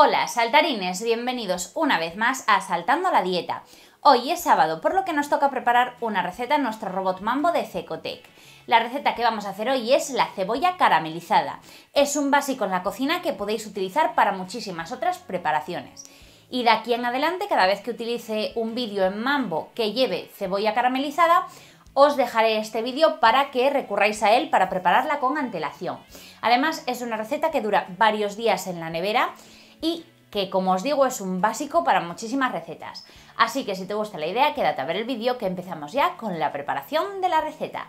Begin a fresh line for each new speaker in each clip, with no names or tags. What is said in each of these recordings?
Hola saltarines, bienvenidos una vez más a Saltando la Dieta. Hoy es sábado, por lo que nos toca preparar una receta en nuestro robot Mambo de Cecotec. La receta que vamos a hacer hoy es la cebolla caramelizada. Es un básico en la cocina que podéis utilizar para muchísimas otras preparaciones. Y de aquí en adelante, cada vez que utilice un vídeo en Mambo que lleve cebolla caramelizada, os dejaré este vídeo para que recurráis a él para prepararla con antelación. Además, es una receta que dura varios días en la nevera y que como os digo es un básico para muchísimas recetas. Así que si te gusta la idea, quédate a ver el vídeo que empezamos ya con la preparación de la receta.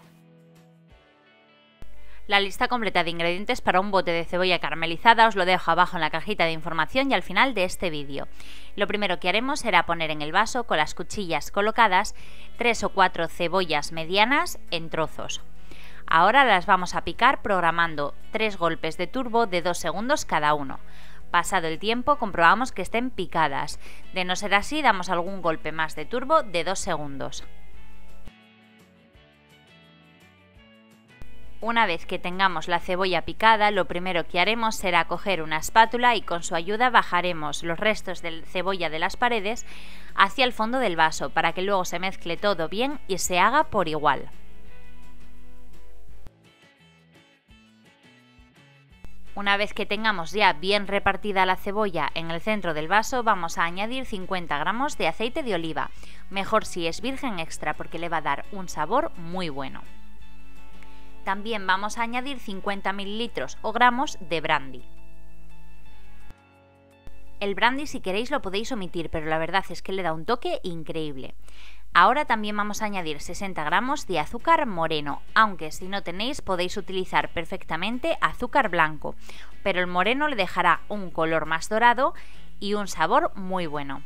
La lista completa de ingredientes para un bote de cebolla caramelizada os lo dejo abajo en la cajita de información y al final de este vídeo. Lo primero que haremos será poner en el vaso con las cuchillas colocadas 3 o 4 cebollas medianas en trozos. Ahora las vamos a picar programando 3 golpes de turbo de 2 segundos cada uno. Pasado el tiempo comprobamos que estén picadas. De no ser así damos algún golpe más de turbo de 2 segundos. Una vez que tengamos la cebolla picada, lo primero que haremos será coger una espátula y con su ayuda bajaremos los restos de cebolla de las paredes hacia el fondo del vaso para que luego se mezcle todo bien y se haga por igual. Una vez que tengamos ya bien repartida la cebolla en el centro del vaso, vamos a añadir 50 gramos de aceite de oliva, mejor si es virgen extra porque le va a dar un sabor muy bueno. También vamos a añadir 50 mililitros o gramos de brandy. El brandy si queréis lo podéis omitir, pero la verdad es que le da un toque increíble. Ahora también vamos a añadir 60 gramos de azúcar moreno, aunque si no tenéis podéis utilizar perfectamente azúcar blanco, pero el moreno le dejará un color más dorado y un sabor muy bueno.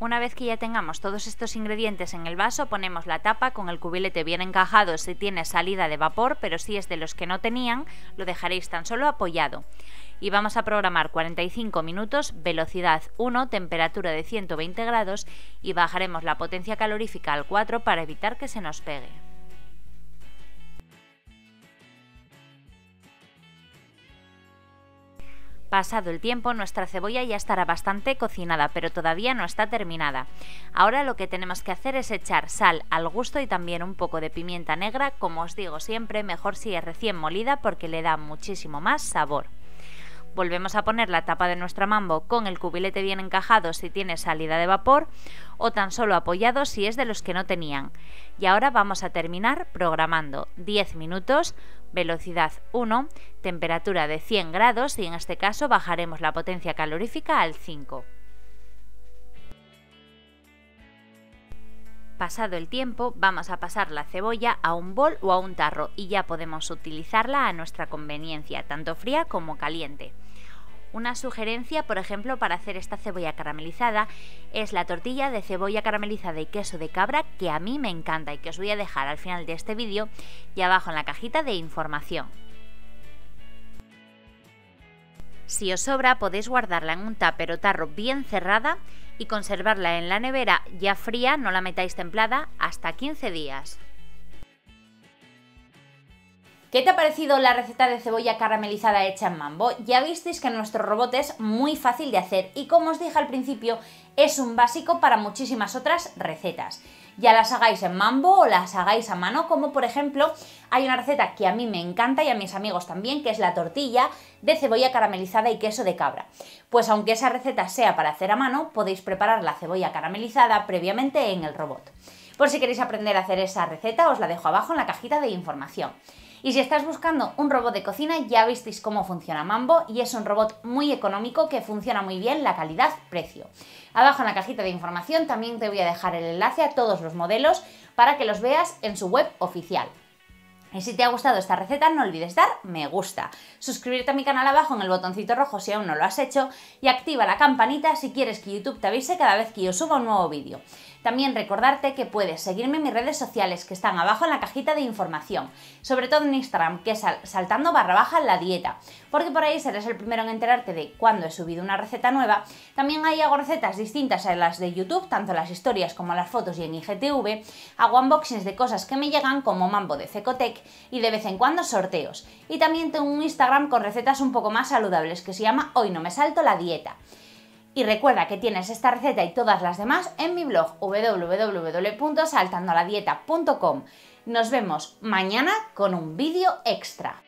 Una vez que ya tengamos todos estos ingredientes en el vaso, ponemos la tapa con el cubilete bien encajado si tiene salida de vapor, pero si es de los que no tenían, lo dejaréis tan solo apoyado. Y vamos a programar 45 minutos, velocidad 1, temperatura de 120 grados y bajaremos la potencia calorífica al 4 para evitar que se nos pegue. Pasado el tiempo, nuestra cebolla ya estará bastante cocinada, pero todavía no está terminada. Ahora lo que tenemos que hacer es echar sal al gusto y también un poco de pimienta negra, como os digo siempre, mejor si es recién molida porque le da muchísimo más sabor. Volvemos a poner la tapa de nuestra mambo con el cubilete bien encajado si tiene salida de vapor o tan solo apoyado si es de los que no tenían. Y ahora vamos a terminar programando 10 minutos, velocidad 1, temperatura de 100 grados y en este caso bajaremos la potencia calorífica al 5. Pasado el tiempo, vamos a pasar la cebolla a un bol o a un tarro y ya podemos utilizarla a nuestra conveniencia, tanto fría como caliente. Una sugerencia, por ejemplo, para hacer esta cebolla caramelizada es la tortilla de cebolla caramelizada y queso de cabra que a mí me encanta y que os voy a dejar al final de este vídeo y abajo en la cajita de información. Si os sobra podéis guardarla en un tupper o tarro bien cerrada y conservarla en la nevera ya fría, no la metáis templada, hasta 15 días. ¿Qué te ha parecido la receta de cebolla caramelizada hecha en Mambo? Ya visteis que nuestro robot es muy fácil de hacer y como os dije al principio, es un básico para muchísimas otras recetas. Ya las hagáis en Mambo o las hagáis a mano, como por ejemplo hay una receta que a mí me encanta y a mis amigos también, que es la tortilla de cebolla caramelizada y queso de cabra. Pues aunque esa receta sea para hacer a mano, podéis preparar la cebolla caramelizada previamente en el robot. Por si queréis aprender a hacer esa receta, os la dejo abajo en la cajita de información. Y si estás buscando un robot de cocina, ya visteis cómo funciona Mambo y es un robot muy económico que funciona muy bien la calidad-precio. Abajo en la cajita de información también te voy a dejar el enlace a todos los modelos para que los veas en su web oficial. Y si te ha gustado esta receta, no olvides dar me gusta, suscribirte a mi canal abajo en el botoncito rojo si aún no lo has hecho y activa la campanita si quieres que YouTube te avise cada vez que yo suba un nuevo vídeo. También recordarte que puedes seguirme en mis redes sociales que están abajo en la cajita de información, sobre todo en Instagram, que es saltando barra baja la dieta, porque por ahí serás el primero en enterarte de cuando he subido una receta nueva. También ahí hago recetas distintas a las de YouTube, tanto las historias como las fotos y en IGTV. Hago unboxings de cosas que me llegan como mambo de Cecotec y de vez en cuando sorteos. Y también tengo un Instagram con recetas un poco más saludables que se llama Hoy no me salto la dieta. Y recuerda que tienes esta receta y todas las demás en mi blog www.saltandoladieta.com. Nos vemos mañana con un vídeo extra.